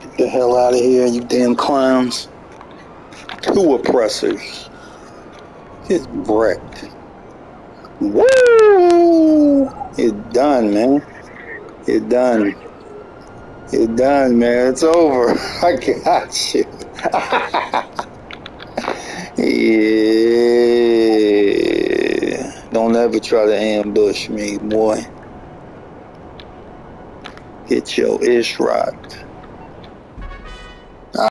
Get the hell out of here, you damn clowns. Two oppressors. Get wrecked. Woo! It done, man. It done. It done, man. It's over. I got you. yeah. Don't ever try to ambush me, boy. Get your ish rocked.